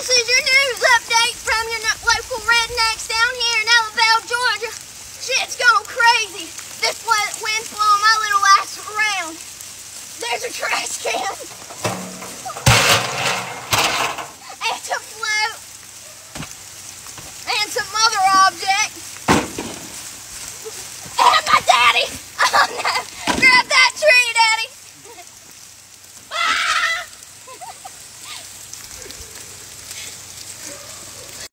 This is your news update from your local rednecks down here in Alabama, Georgia. Shit's gone crazy. This wind's blowing my little ass around. There's a trash can.